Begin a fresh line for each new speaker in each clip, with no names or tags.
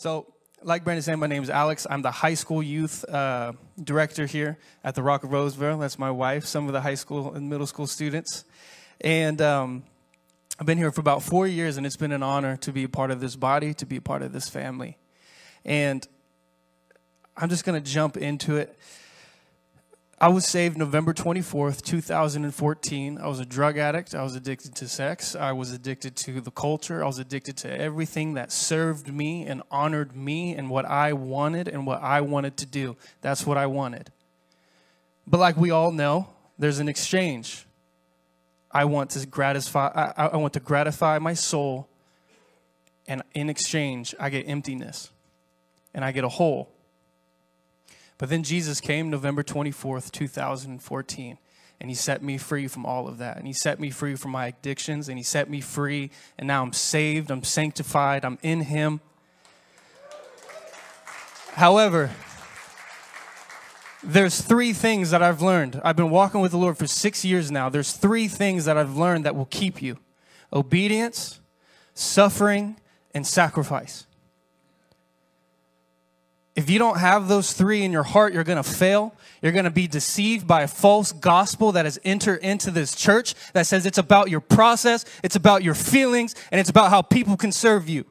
So, like Brandon said, my name is Alex. I'm the high school youth uh, director here at the Rock of Roseville. That's my wife, some of the high school and middle school students. And um, I've been here for about four years, and it's been an honor to be a part of this body, to be a part of this family. And I'm just going to jump into it. I was saved November 24th, 2014. I was a drug addict. I was addicted to sex. I was addicted to the culture. I was addicted to everything that served me and honored me and what I wanted and what I wanted to do. That's what I wanted. But like we all know, there's an exchange. I want to gratify I, I want to gratify my soul and in exchange I get emptiness and I get a hole. But then Jesus came November 24th, 2014, and he set me free from all of that. And he set me free from my addictions, and he set me free, and now I'm saved, I'm sanctified, I'm in him. However, there's three things that I've learned. I've been walking with the Lord for six years now. There's three things that I've learned that will keep you obedience, suffering, and sacrifice. If you don't have those three in your heart, you're going to fail. You're going to be deceived by a false gospel that has entered into this church that says it's about your process, it's about your feelings, and it's about how people can serve you.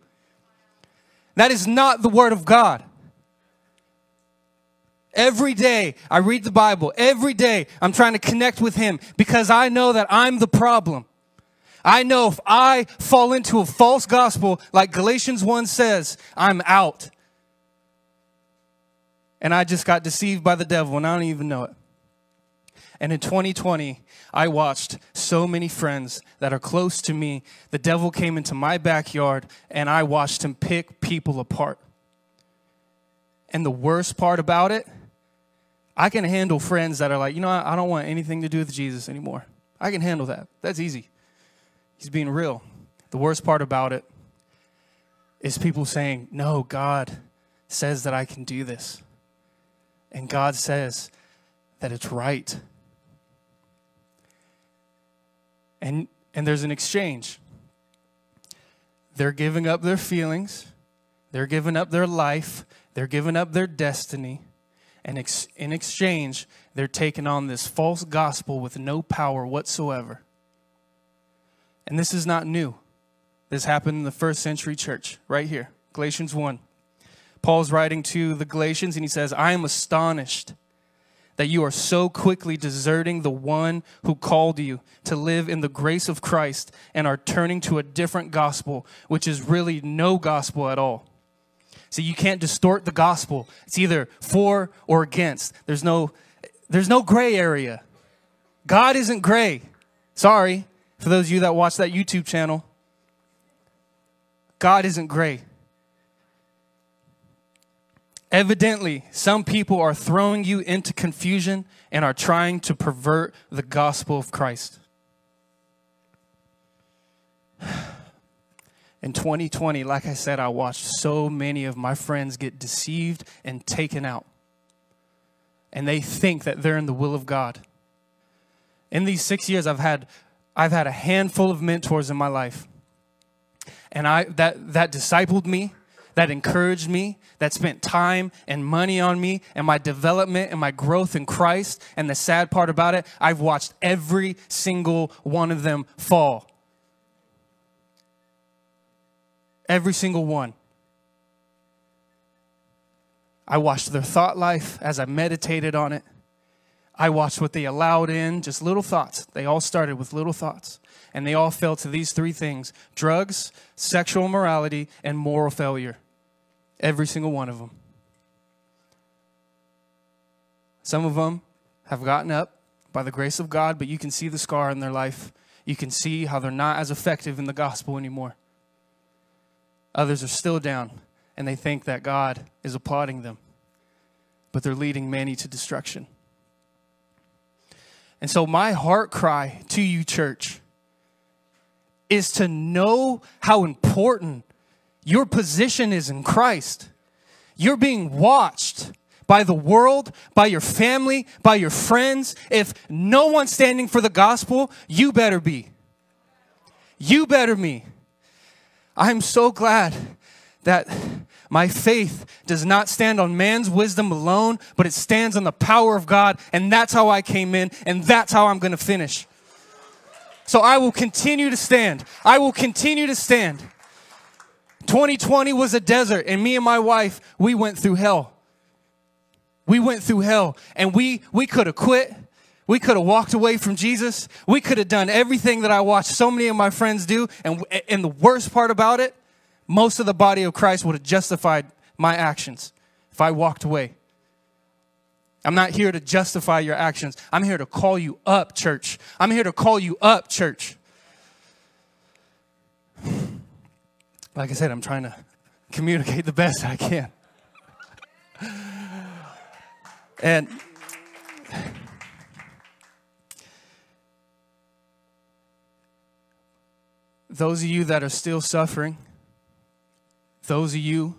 That is not the word of God. Every day I read the Bible. Every day I'm trying to connect with Him because I know that I'm the problem. I know if I fall into a false gospel, like Galatians 1 says, I'm out and I just got deceived by the devil and I don't even know it. And in 2020, I watched so many friends that are close to me. The devil came into my backyard and I watched him pick people apart. And the worst part about it, I can handle friends that are like, you know, I don't want anything to do with Jesus anymore. I can handle that. That's easy. He's being real. The worst part about it is people saying, no, God says that I can do this. And God says that it's right. And, and there's an exchange. They're giving up their feelings, they're giving up their life, they're giving up their destiny. And ex- in exchange, they're taking on this false gospel with no power whatsoever. And this is not new. This happened in the first century church, right here, Galatians 1. Paul's writing to the Galatians and he says, I am astonished that you are so quickly deserting the one who called you to live in the grace of Christ and are turning to a different gospel, which is really no gospel at all. See, you can't distort the gospel. It's either for or against. There's no there's no gray area. God isn't gray. Sorry for those of you that watch that YouTube channel. God isn't gray. Evidently, some people are throwing you into confusion and are trying to pervert the gospel of Christ. In 2020, like I said, I watched so many of my friends get deceived and taken out. And they think that they're in the will of God. In these six years, I've had, I've had a handful of mentors in my life. And I, that, that discipled me, that encouraged me, that spent time and money on me and my development and my growth in Christ. And the sad part about it, I've watched every single one of them fall. Every single one. I watched their thought life as I meditated on it. I watched what they allowed in, just little thoughts. They all started with little thoughts. And they all fell to these three things drugs, sexual morality, and moral failure. Every single one of them. Some of them have gotten up by the grace of God, but you can see the scar in their life. You can see how they're not as effective in the gospel anymore. Others are still down, and they think that God is applauding them, but they're leading many to destruction. And so, my heart cry to you, church, is to know how important your position is in Christ. You're being watched by the world, by your family, by your friends. If no one's standing for the gospel, you better be. You better me. I'm so glad that My faith does not stand on man's wisdom alone, but it stands on the power of God. And that's how I came in, and that's how I'm going to finish. So I will continue to stand. I will continue to stand. 2020 was a desert, and me and my wife, we went through hell. We went through hell, and we, we could have quit. We could have walked away from Jesus. We could have done everything that I watched so many of my friends do. And, and the worst part about it, most of the body of Christ would have justified my actions if I walked away. I'm not here to justify your actions. I'm here to call you up, church. I'm here to call you up, church. Like I said, I'm trying to communicate the best I can. And those of you that are still suffering, those of you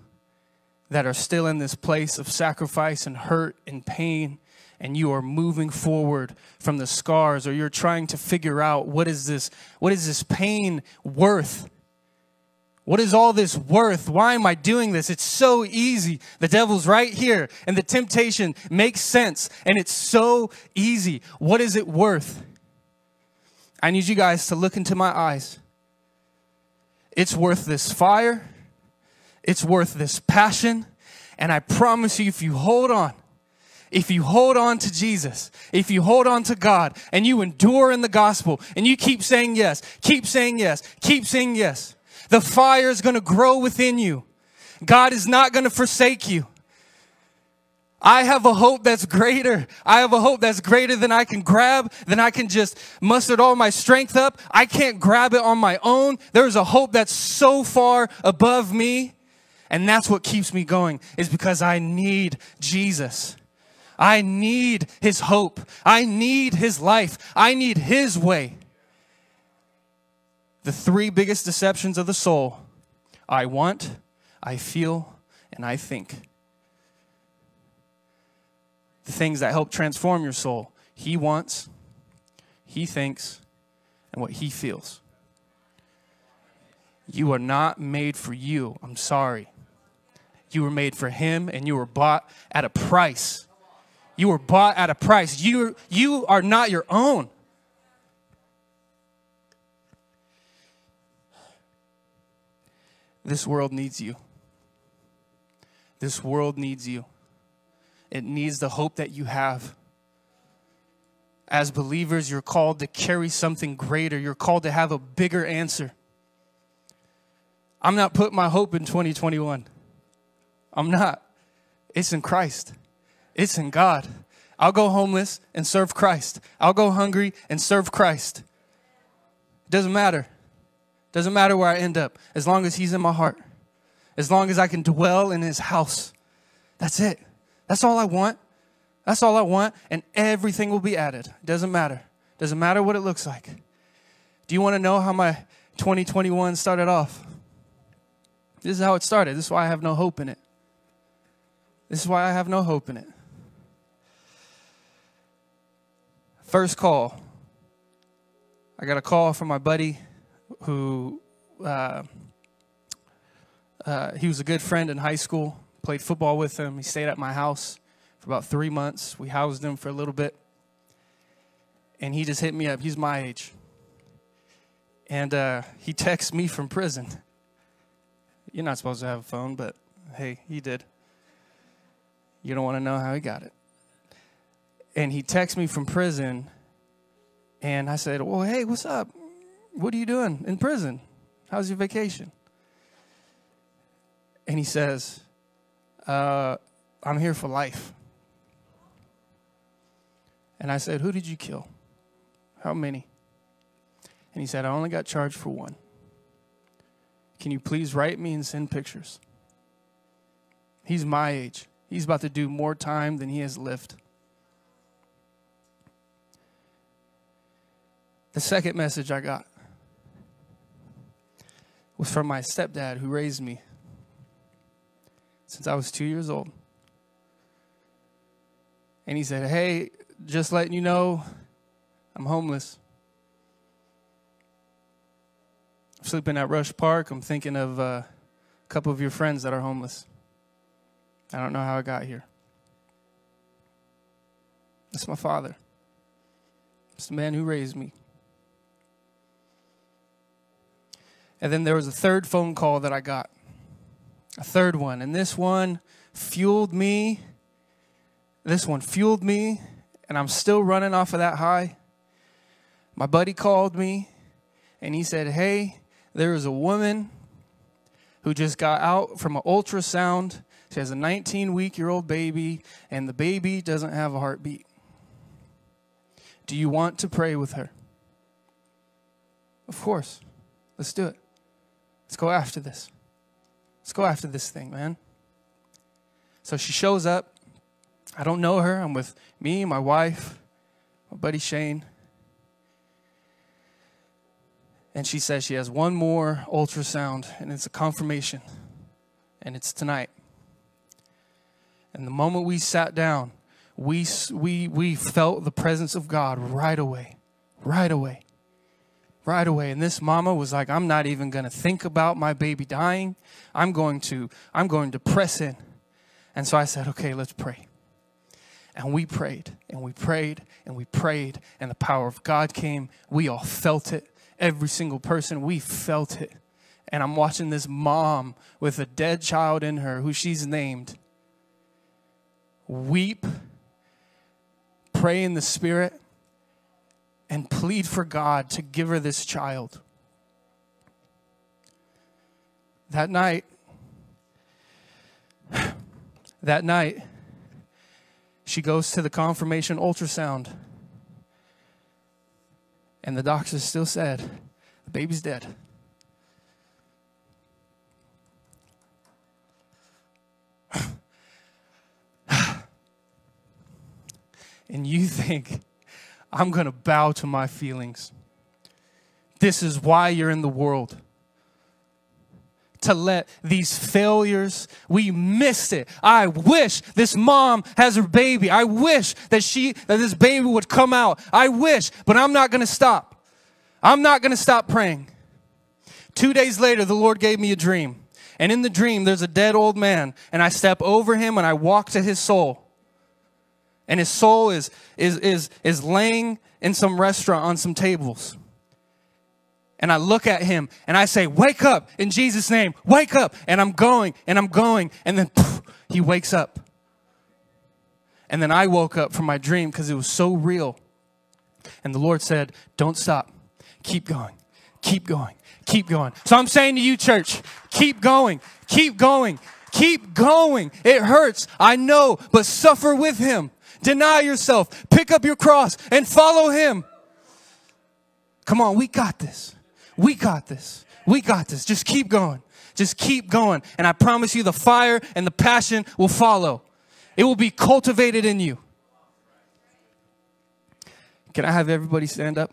that are still in this place of sacrifice and hurt and pain, and you are moving forward from the scars, or you're trying to figure out what is this, what is this pain worth? What is all this worth? Why am I doing this? It's so easy. The devil's right here, and the temptation makes sense, and it's so easy. What is it worth? I need you guys to look into my eyes. It's worth this fire. It's worth this passion. And I promise you, if you hold on, if you hold on to Jesus, if you hold on to God and you endure in the gospel and you keep saying yes, keep saying yes, keep saying yes, the fire is going to grow within you. God is not going to forsake you. I have a hope that's greater. I have a hope that's greater than I can grab, than I can just muster all my strength up. I can't grab it on my own. There is a hope that's so far above me. And that's what keeps me going, is because I need Jesus. I need his hope. I need his life. I need his way. The three biggest deceptions of the soul I want, I feel, and I think the things that help transform your soul. He wants, he thinks, and what he feels. You are not made for you. I'm sorry. You were made for him and you were bought at a price. You were bought at a price. You, you are not your own. This world needs you. This world needs you. It needs the hope that you have. As believers, you're called to carry something greater. You're called to have a bigger answer. I'm not putting my hope in 2021. I'm not. It's in Christ, it's in God. I'll go homeless and serve Christ. I'll go hungry and serve Christ. It doesn't matter. Doesn't matter where I end up as long as He's in my heart, as long as I can dwell in His house. That's it. That's all I want. That's all I want. And everything will be added. Doesn't matter. Doesn't matter what it looks like. Do you want to know how my 2021 started off? This is how it started. This is why I have no hope in it. This is why I have no hope in it. First call. I got a call from my buddy who uh, uh, he was a good friend in high school played football with him. He stayed at my house for about three months. We housed him for a little bit. And he just hit me up. He's my age. And uh, he texts me from prison. You're not supposed to have a phone, but hey, he did. You don't want to know how he got it. And he texts me from prison. And I said, Well, hey, what's up? What are you doing in prison? How's your vacation? And he says, uh, I'm here for life. And I said, Who did you kill? How many? And he said, I only got charged for one. Can you please write me and send pictures? He's my age. He's about to do more time than he has lived. The second message I got was from my stepdad who raised me since I was two years old. And he said, Hey, just letting you know, I'm homeless. I'm sleeping at Rush Park. I'm thinking of uh, a couple of your friends that are homeless. I don't know how I got here. That's my father. It's the man who raised me. And then there was a third phone call that I got. A third one. And this one fueled me. This one fueled me. And I'm still running off of that high. My buddy called me and he said, Hey, there is a woman who just got out from an ultrasound. She has a 19 week year old baby, and the baby doesn't have a heartbeat. Do you want to pray with her? Of course. Let's do it. Let's go after this. Let's go after this thing, man. So she shows up. I don't know her. I'm with me, my wife, my buddy Shane. And she says she has one more ultrasound, and it's a confirmation. And it's tonight. And the moment we sat down, we, we, we felt the presence of God right away. Right away. Right away. And this mama was like, I'm not even going to think about my baby dying. I'm going to, I'm going to press in. And so I said, okay, let's pray. And we prayed and we prayed and we prayed, and the power of God came. We all felt it. Every single person, we felt it. And I'm watching this mom with a dead child in her, who she's named, weep pray in the Spirit, and plead for God to give her this child. That night, that night, she goes to the confirmation ultrasound, and the doctor still said, The baby's dead. and you think, I'm going to bow to my feelings. This is why you're in the world. To let these failures, we missed it. I wish this mom has her baby. I wish that she, that this baby would come out. I wish, but I'm not going to stop. I'm not going to stop praying. Two days later, the Lord gave me a dream. And in the dream, there's a dead old man, and I step over him and I walk to his soul and his soul is, is, is, is laying in some restaurant on some tables. And I look at him and I say, Wake up in Jesus' name, wake up. And I'm going and I'm going. And then poof, he wakes up. And then I woke up from my dream because it was so real. And the Lord said, Don't stop. Keep going. Keep going. Keep going. So I'm saying to you, church, keep going. Keep going. Keep going. It hurts. I know, but suffer with him. Deny yourself, pick up your cross, and follow Him. Come on, we got this. We got this. We got this. Just keep going. Just keep going. And I promise you, the fire and the passion will follow, it will be cultivated in you. Can I have everybody stand up?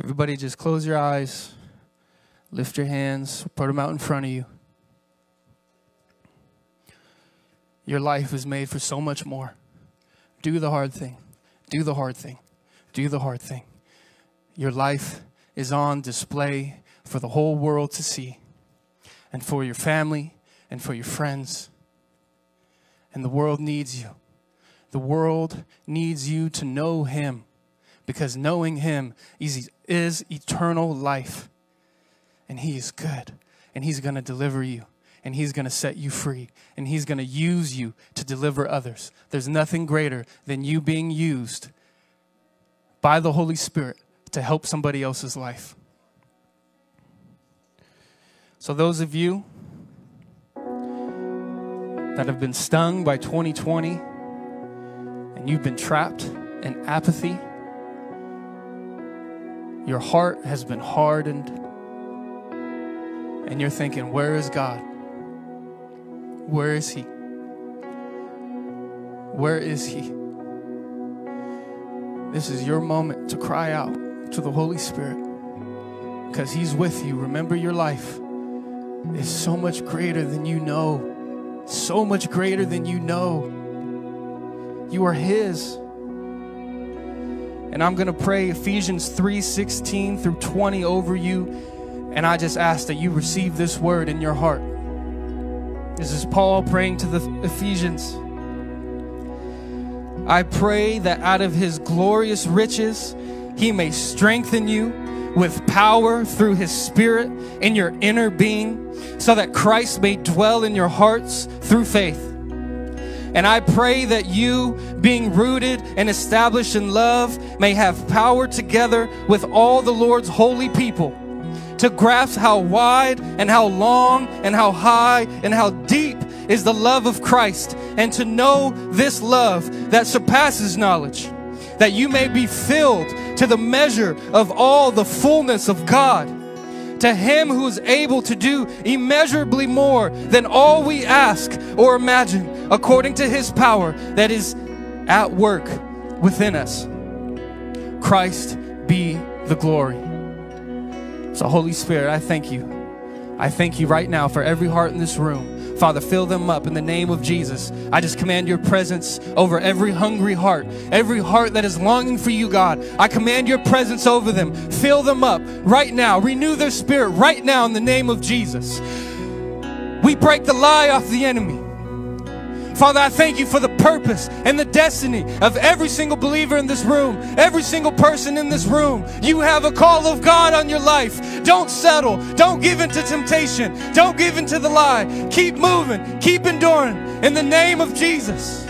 Everybody, just close your eyes, lift your hands, put them out in front of you. Your life is made for so much more. Do the hard thing. Do the hard thing. Do the hard thing. Your life is on display for the whole world to see, and for your family, and for your friends. And the world needs you. The world needs you to know Him because knowing Him is, is eternal life. And He is good. And He's going to deliver you. And He's going to set you free. And He's going to use you to deliver others. There's nothing greater than you being used by the Holy Spirit to help somebody else's life. So, those of you that have been stung by 2020 and you've been trapped in apathy, your heart has been hardened, and you're thinking, Where is God? Where is He? Where is He? This is your moment to cry out to the Holy Spirit because He's with you. Remember, your life is so much greater than you know. so much greater than you know. You are His. And I'm going to pray Ephesians 3 16 through 20 over you. And I just ask that you receive this word in your heart. This is Paul praying to the Ephesians. I pray that out of his glorious riches, he may strengthen you with power through his spirit in your inner being, so that Christ may dwell in your hearts through faith. And I pray that you, being rooted and established in love, may have power together with all the Lord's holy people to grasp how wide and how long and how high and how deep is the love of Christ, and to know this love that surpasses knowledge, that you may be filled to the measure of all the fullness of God. To him who is able to do immeasurably more than all we ask or imagine, according to his power that is at work within us. Christ be the glory. So, Holy Spirit, I thank you. I thank you right now for every heart in this room. Father, fill them up in the name of Jesus. I just command your presence over every hungry heart, every heart that is longing for you, God. I command your presence over them. Fill them up right now. Renew their spirit right now in the name of Jesus. We break the lie off the enemy. Father, I thank you for the purpose and the destiny of every single believer in this room, every single person in this room. You have a call of God on your life. Don't settle. Don't give in to temptation. Don't give in to the lie. Keep moving. Keep enduring in the name of Jesus.